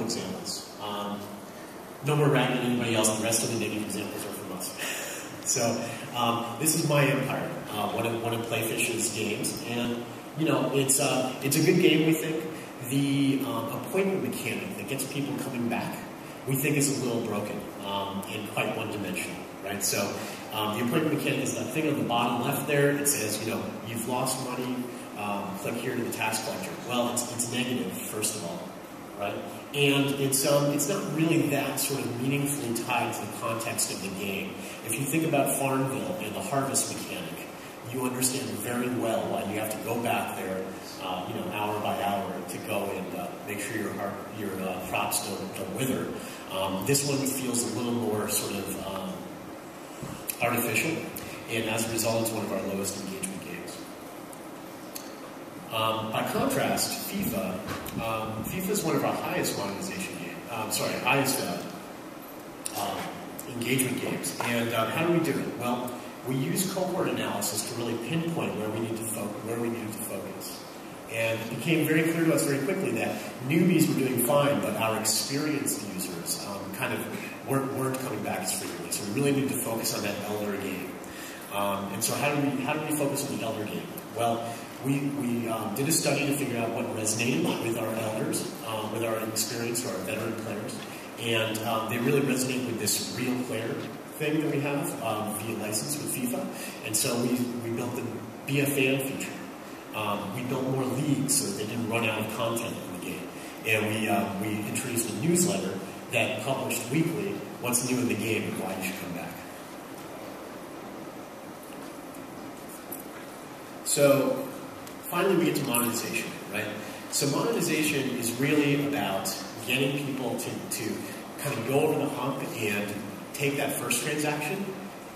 examples. Um, no more ragging than anybody else. The rest of the negative examples are from us. so um, this is my empire, uh, one of one of Playfish's games, and you know it's uh, it's a good game. We think the um, appointment mechanic that gets people coming back, we think is a little broken um, and quite one-dimensional, right? So um, the appointment mechanic is that thing on the bottom left there. It says you know you've lost money. Um, click here to the task collector. Well, it's, it's negative first of all, right? And it's, um, it's not really that sort of meaningfully tied to the context of the game. If you think about Farmville and the harvest mechanic, you understand very well why you have to go back there, uh, you know, hour by hour to go and uh, make sure your your uh, crops don't, don't wither. Um, this one feels a little more sort of um, artificial, and as a result, it's one of our lowest engagement. Um, by contrast, FIFA, um, FIFA is one of our highest monetization games. Um, sorry, highest uh, um, engagement games. And uh, how do we do it? Well, we use cohort analysis to really pinpoint where we need to focus, where we to focus. And it became very clear to us very quickly that newbies were doing fine, but our experienced users um, kind of weren't, weren't coming back as frequently. So we really need to focus on that elder game. Um, and so how do we how do we focus on the elder game? Well, we, we um, did a study to figure out what resonated with our elders, um, with our experienced or our veteran players, and um, they really resonate with this real player thing that we have um, via license with FIFA. And so we, we built the Be a Fan feature. Um, we built more leagues so that they didn't run out of content in the game. And we, uh, we introduced a newsletter that published weekly what's new in the game and why you should come back. So finally we get to monetization, right? So monetization is really about getting people to, to kind of go over the hump and take that first transaction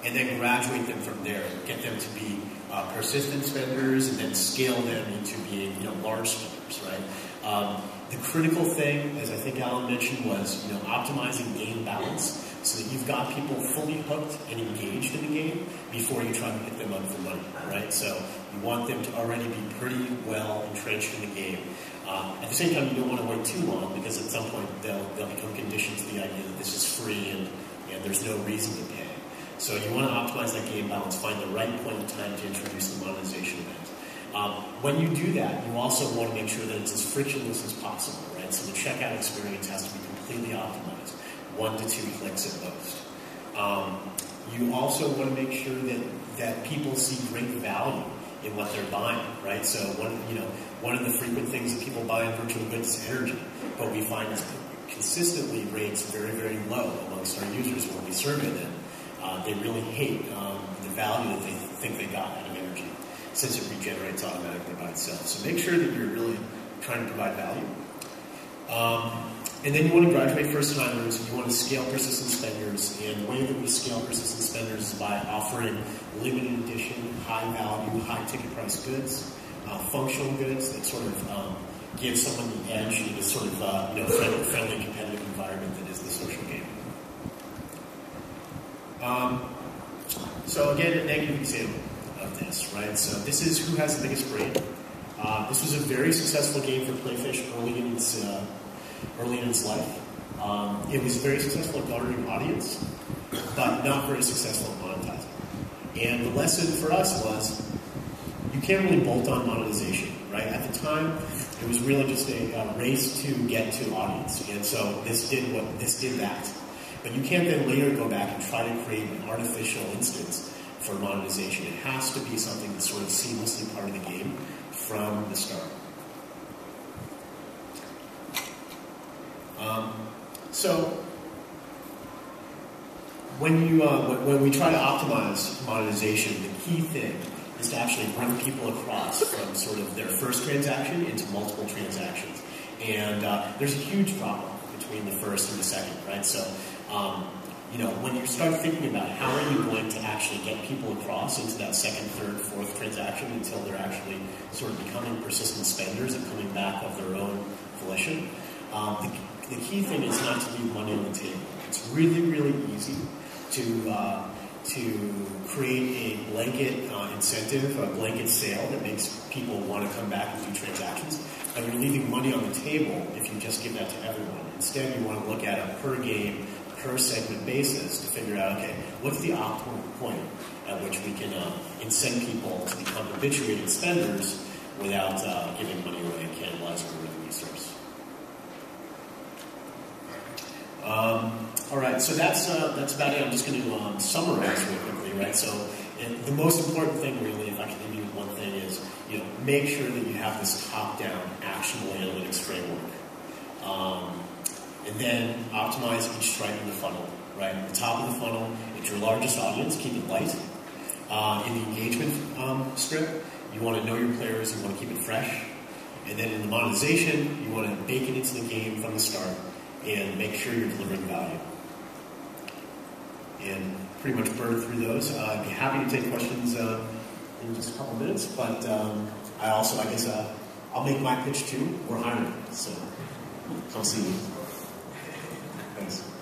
and then graduate them from there, get them to be uh, persistent spenders and then scale them into being you know, large spenders, right? Um, the critical thing, as I think Alan mentioned, was you know optimizing game balance so that you've got people fully hooked and engaged in the game before you try to pick them up for money, right? So you want them to already be pretty well entrenched in the game. Uh, at the same time, you don't want to wait too long because at some point they'll, they'll become conditioned to the idea that this is free and, and there's no reason to pay. So you want to optimize that game balance, find the right point in time to introduce the monetization event. Um, when you do that, you also want to make sure that it's as frictionless as possible, right? So the checkout experience has to be completely optimized, one to two clicks at most. Um, you also want to make sure that, that people see great value in what they're buying, right? So one, you know, one of the frequent things that people buy in virtual goods is energy, but we find is consistently rates very, very low amongst our users when we survey them. Uh, they really hate um, the value that they think they got out of energy since it regenerates automatically by itself. So make sure that you're really trying to provide value. Um, and then you want to graduate first timers, and you want to scale persistent spenders, and the way that we scale persistent spenders is by offering limited edition, high value, high ticket price goods, uh, functional goods that sort of um, give someone the edge in sort of uh, you know, friendly, friendly, competitive environment that is the social game. Um, so again, a negative example of this, right? So this is who has the biggest brain. Uh, this was a very successful game for Playfish early in its uh, early in its life. Um, it was very successful at garnering audience, but not very successful at monetizing. And the lesson for us was you can't really bolt on monetization, right? At the time, it was really just a, a race to get to audience, and so this did what this did that. But you can't then later go back and try to create an artificial instance for monetization. It has to be something that's sort of seamlessly part of the game from the start. So when you uh, when we try to optimize monetization, the key thing is to actually bring people across from sort of their first transaction into multiple transactions. And uh, there's a huge problem between the first and the second, right? So, um, you know, when you start thinking about how are you going to actually get people across into that second, third, fourth transaction until they're actually sort of becoming persistent spenders and coming back of their own volition, um, the, the, key thing is not to leave money on the table. It's really, really easy to uh, to create a blanket uh, incentive, a blanket sale that makes people want to come back and do transactions. But you're leaving money on the table if you just give that to everyone. Instead, you want to look at a per game, per segment basis to figure out, okay, what's the optimal point at which we can uh, incent people to become habituated spenders without uh, giving money away and cannibalizing the revenue Um, all right, so that's uh, that's about it. I'm just going to um, summarize real quickly, right? So the most important thing, really, if I can leave you one thing, is you know make sure that you have this top-down, actionable analytics framework, um, and then optimize each stripe in the funnel. Right, at the top of the funnel, it's your largest audience. Keep it light. Uh, in the engagement um, strip, you want to know your players. You want to keep it fresh. And then in the monetization, you want to bake it into the game from the start and make sure you're delivering value. And pretty much burn through those. Uh, I'd be happy to take questions uh, in just a couple minutes, but um, I also, I guess, uh, I'll make my pitch too. We're hiring, so come see me. Thanks.